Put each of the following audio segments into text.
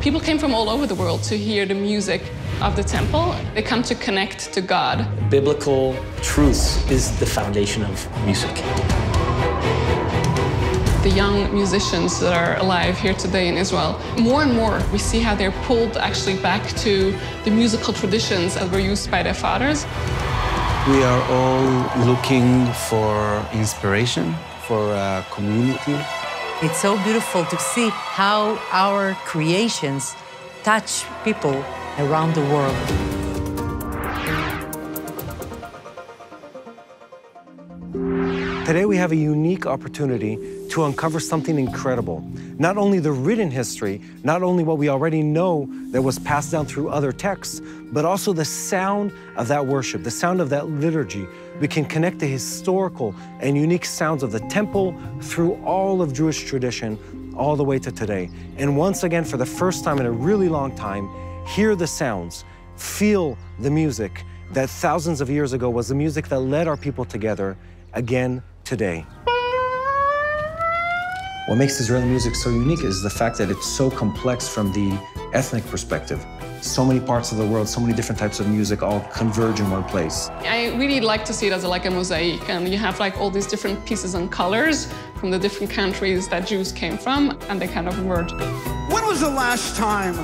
People came from all over the world to hear the music of the temple. They come to connect to God. Biblical truth is the foundation of music. The young musicians that are alive here today in Israel, more and more we see how they're pulled actually back to the musical traditions that were used by their fathers. We are all looking for inspiration, for a community. It's so beautiful to see how our creations touch people around the world. Today we have a unique opportunity to uncover something incredible. Not only the written history, not only what we already know that was passed down through other texts, but also the sound of that worship, the sound of that liturgy. We can connect the historical and unique sounds of the temple through all of Jewish tradition all the way to today. And once again, for the first time in a really long time, hear the sounds, feel the music that thousands of years ago was the music that led our people together again today. What makes Israeli music so unique is the fact that it's so complex from the ethnic perspective. So many parts of the world, so many different types of music all converge in one place. I really like to see it as a, like a mosaic, and you have like all these different pieces and colors from the different countries that Jews came from, and they kind of merge. When was the last time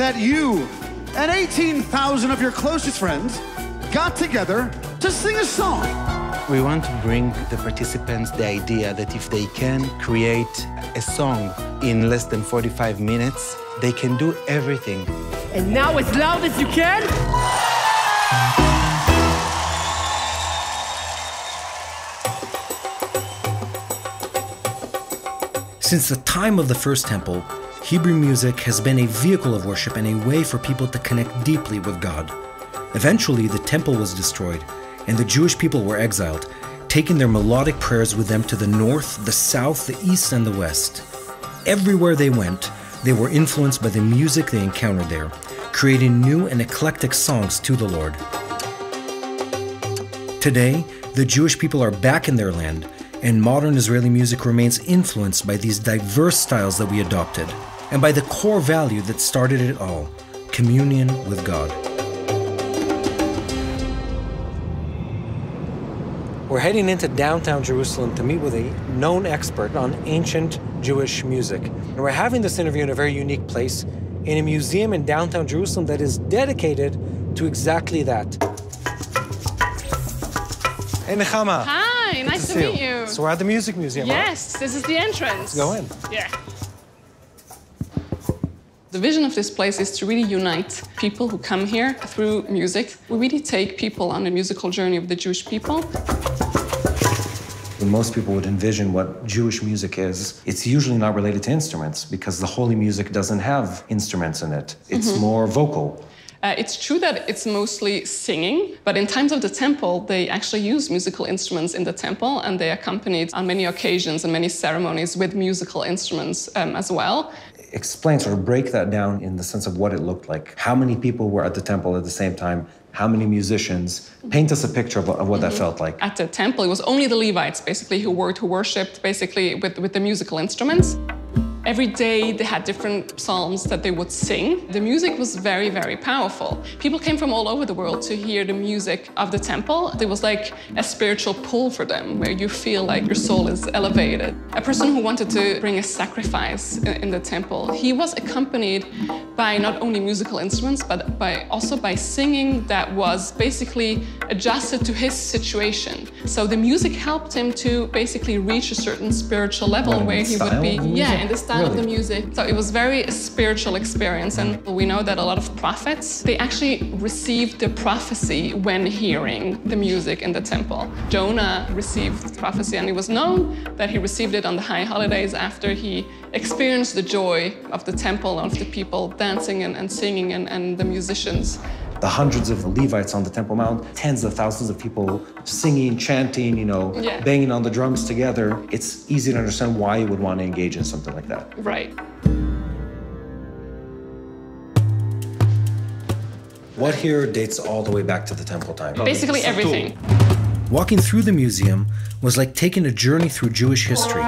that you and 18,000 of your closest friends got together to sing a song? We want to bring the participants the idea that if they can create a song in less than 45 minutes, they can do everything. And now as loud as you can. Since the time of the First Temple, Hebrew music has been a vehicle of worship and a way for people to connect deeply with God. Eventually, the temple was destroyed, and the Jewish people were exiled, taking their melodic prayers with them to the north, the south, the east, and the west. Everywhere they went, they were influenced by the music they encountered there, creating new and eclectic songs to the Lord. Today, the Jewish people are back in their land, and modern Israeli music remains influenced by these diverse styles that we adopted, and by the core value that started it all communion with God. We're heading into downtown Jerusalem to meet with a known expert on ancient Jewish music. And we're having this interview in a very unique place, in a museum in downtown Jerusalem that is dedicated to exactly that. Hey, Nechama. Hi, nice to, see meet you. So we're at the Music Museum, right? Yes, this is the entrance. Let's go in. Yeah. The vision of this place is to really unite people who come here through music. We really take people on the musical journey of the Jewish people. When most people would envision what Jewish music is, it's usually not related to instruments because the holy music doesn't have instruments in it. It's Mhm. more vocal. Uh, it's true that it's mostly singing, but in times of the temple, they actually use musical instruments in the temple, and they accompanied on many occasions and many ceremonies with musical instruments um, as well. Explain, sort of break that down in the sense of what it looked like. How many people were at the temple at the same time? How many musicians? Paint us a picture of, of what that Mhm. felt like. At the temple, it was only the Levites basically who were who worshipped basically with, with the musical instruments. Every day they had different psalms that they would sing. The music was very, very powerful. People came from all over the world to hear the music of the temple. There was like a spiritual pull for them where you feel like your soul is elevated. A person who wanted to bring a sacrifice in, in the temple, he was accompanied by not only musical instruments, but by also by singing that was basically adjusted to his situation. So the music helped him to basically reach a certain spiritual level where he would be, yeah, in the style of the music. So it was very a spiritual experience, and we know that a lot of prophets they actually received the prophecy when hearing the music in the temple. Jonah received prophecy, and it was known that he received it on the high holidays after he experienced the joy of the temple, of the people dancing and, and singing, and, and the musicians. The hundreds of Levites on the Temple Mount, tens of thousands of people singing, chanting, you know, Yeah. banging on the drums together. It's easy to understand why you would want to engage in something like that. Right. What here dates all the way back to the temple time? Basically everything. Walking through the museum was like taking a journey through Jewish history.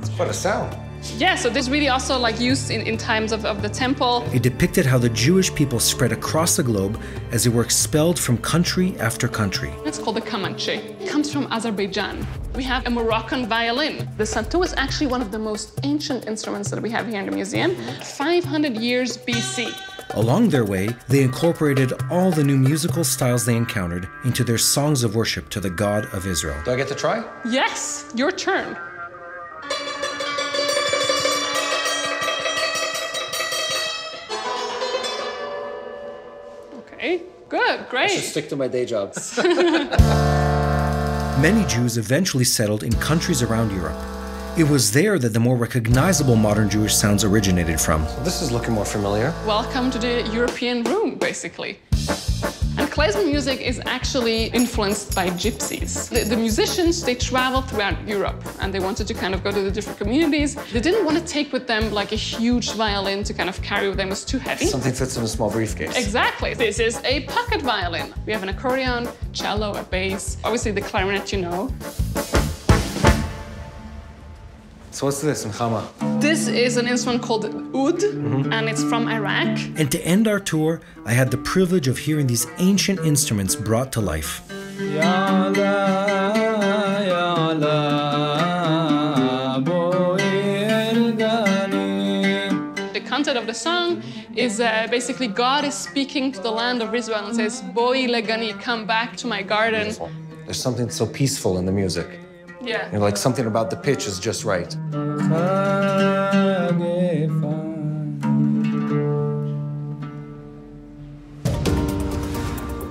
It's quite a sound. Yeah, so this really also like used in, in times of, of the temple. It depicted how the Jewish people spread across the globe as they were expelled from country after country. It's called the kamanche. It comes from Azerbaijan. We have a Moroccan violin. The santu is actually one of the most ancient instruments that we have here in the museum, 500 years BC. Along their way, they incorporated all the new musical styles they encountered into their songs of worship to the God of Israel. Do I get to try? Yes, your turn. Good, I should stick to my day job. Many Jews eventually settled in countries around Europe. It was there that the more recognizable modern Jewish sounds originated from. this is looking more familiar. Welcome to the European room, basically. Klezmer music is actually influenced by gypsies. The, the musicians, they traveled throughout Europe and they wanted to kind of go to the different communities. They didn't want to take with them like a huge violin to kind of carry with them, it was too heavy. Something fits in a small briefcase. Exactly. This is a pocket violin. We have an accordion, cello, a bass, obviously the clarinet you know. So what's this, Nechama? This is an instrument called oud, and it's from Iraq. And to end our tour, I had the privilege of hearing these ancient instruments brought to life. The content of the song is uh, basically God is speaking to the land of Israel and says, Boi legani, come back to my garden. Beautiful. There's something so peaceful in the music. Yeah. You know, like something about the pitch is just right.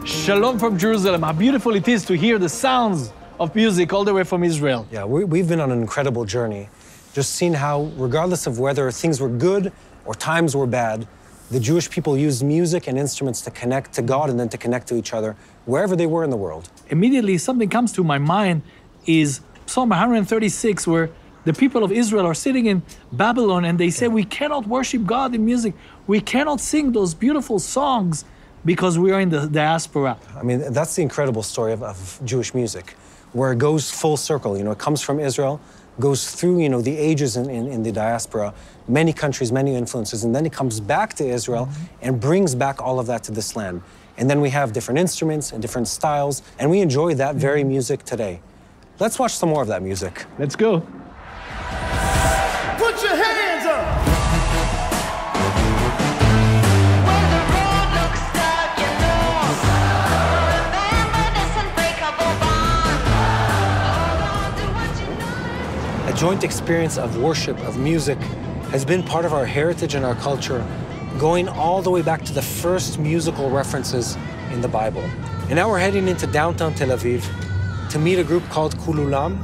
Shalom from Jerusalem. How beautiful it is to hear the sounds of music all the way from Israel. Yeah, we, we've been on an incredible journey. Just seeing how, regardless of whether things were good or times were bad, the Jewish people used music and instruments to connect to God and then to connect to each other wherever they were in the world. Immediately, something comes to my mind is Psalm 136, where the people of Israel are sitting in Babylon and they say, We cannot worship God in music. We cannot sing those beautiful songs because we are in the diaspora. I mean, that's the incredible story of, of Jewish music, where it goes full circle. You know, it comes from Israel, goes through, you know, the ages in, in, in the diaspora, many countries, many influences, and then it comes back to Israel mm-hmm. and brings back all of that to this land. And then we have different instruments and different styles, and we enjoy that very mm-hmm. music today. Let's watch some more of that music. Let's go. Put your hands up! A joint experience of worship, of music, has been part of our heritage and our culture, going all the way back to the first musical references in the Bible. And now we're heading into downtown Tel Aviv to meet a group called Koolulam,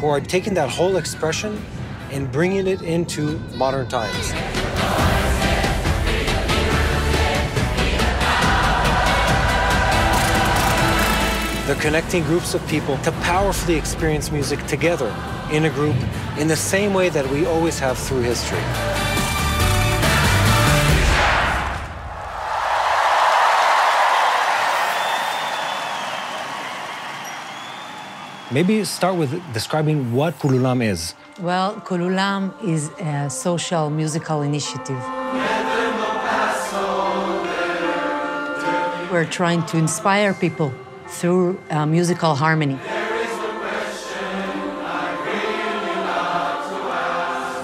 who are taking that whole expression and bringing it into modern times. They're connecting groups of people to powerfully experience music together in a group in the same way that we always have through history. Maybe start with describing what Koolulam is. Well, Koolulam is a social musical initiative. We're trying to inspire people through uh, musical harmony.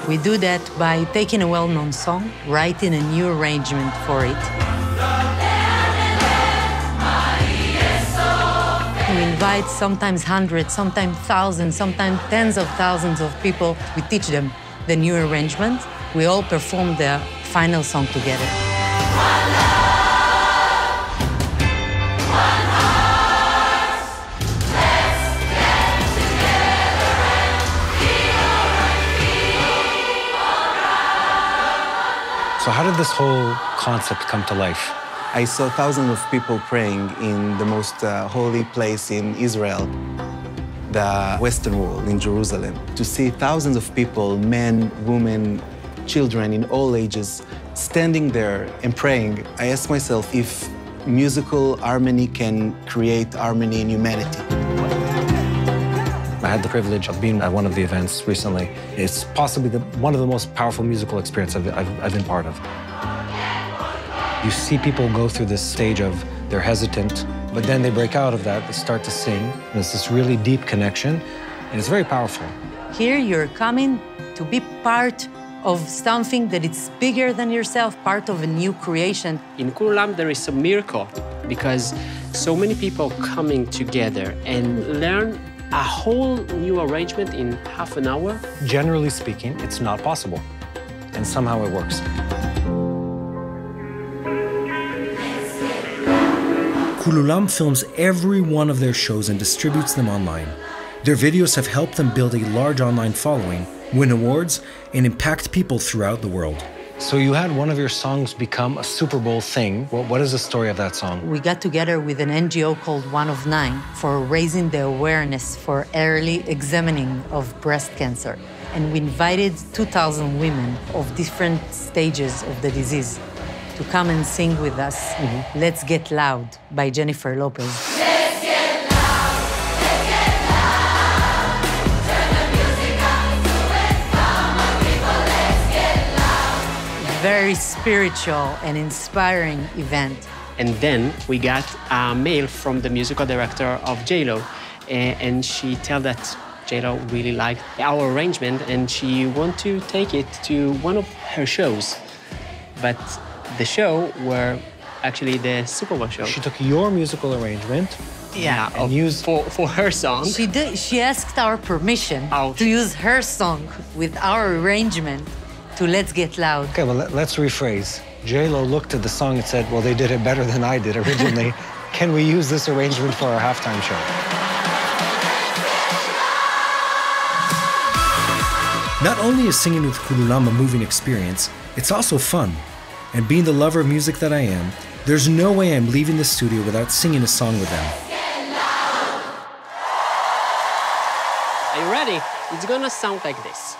We do that by taking a well known song, writing a new arrangement for it. Sometimes hundreds, sometimes thousands, sometimes tens of thousands of people. We teach them the new arrangement. We all perform the final song together. So, how did this whole concept come to life? I saw thousands of people praying in the most uh, holy place in Israel, the Western Wall in Jerusalem. To see thousands of people, men, women, children in all ages, standing there and praying, I asked myself if musical harmony can create harmony in humanity. I had the privilege of being at one of the events recently. It's possibly the, one of the most powerful musical experiences I've, I've, I've been part of. You see people go through this stage of they're hesitant, but then they break out of that, they start to sing. There's this really deep connection, and it's very powerful. Here you're coming to be part of something that it's bigger than yourself, part of a new creation. In Koolulam, there is a miracle because so many people coming together and learn a whole new arrangement in half an hour. Generally speaking, it's not possible, and somehow it works. Koolulam films every one of their shows and distributes them online. Their videos have helped them build a large online following, win awards, and impact people throughout the world. So you had one of your songs become a Super Bowl thing. What, what is the story of that song? We got together with an NGO called One of Nine for raising the awareness for early examining of breast cancer. And we invited 2,000 women of different stages of the disease to come and sing with us mm-hmm. Let's Get Loud by Jennifer Lopez. very spiritual and inspiring event. And then we got a mail from the musical director of JLo, and she told that JLo really liked our arrangement and she want to take it to one of her shows. But the show were actually the Super Bowl show. She took your musical arrangement yeah, and used for, for her song. She did. She asked our permission oh. to use her song with our arrangement to Let's Get Loud. Okay, well, let, us rephrase. J-Lo looked at the song and said, well, they did it better than I did originally. Can we use this arrangement for our halftime show? Not only is singing with Koolulam a moving experience, it's also fun. And being the lover of music that I am, there's no way I'm leaving the studio without singing a song with them. Are you ready? It's gonna sound like this.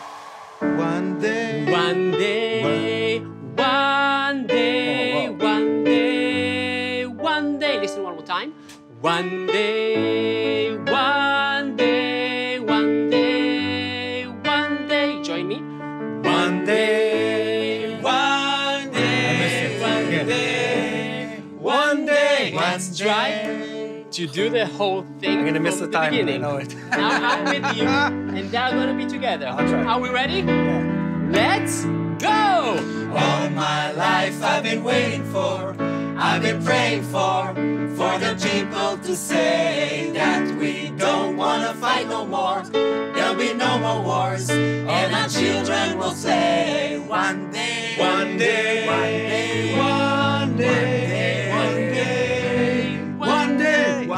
One day, one day, one day, one day, one day. Listen one more time. One day, Let's try to do the whole thing. I'm gonna miss the, the time. Beginning. I know it. now I'm with you, and they're gonna be together. I'll try. Are we ready? Yeah. Let's go! All my life I've been waiting for, I've been praying for, for the people to say that we don't wanna fight no more. There'll be no more wars, and our children will say one day, one day, one day,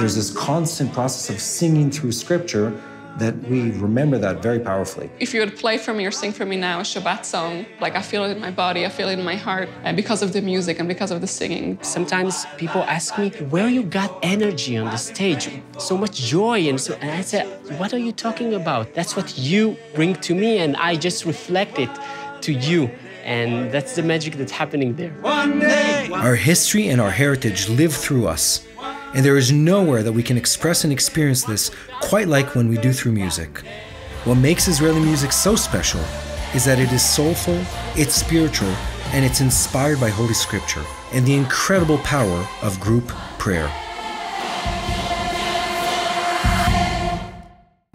There's this constant process of singing through scripture that we remember that very powerfully. If you would play for me or sing for me now a Shabbat song, like I feel it in my body, I feel it in my heart, and because of the music and because of the singing. Sometimes people ask me, where you got energy on the stage, so much joy, and so, and I say, what are you talking about? That's what you bring to me, and I just reflect it to you. And that's the magic that's happening there. One day. Our history and our heritage live through us and there is nowhere that we can express and experience this quite like when we do through music. What makes Israeli music so special is that it is soulful, it's spiritual, and it's inspired by Holy Scripture and the incredible power of group prayer.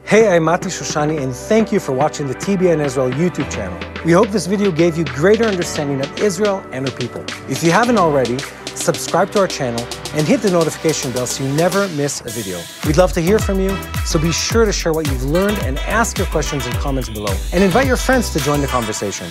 Hey, I'm Mati Shoshani, and thank you for watching the TBN Israel YouTube channel. We hope this video gave you greater understanding of Israel and her people. If you haven't already, subscribe to our channel, and hit the notification bell so you never miss a video. We'd love to hear from you, so be sure to share what you've learned and ask your questions in comments below. And invite your friends to join the conversation.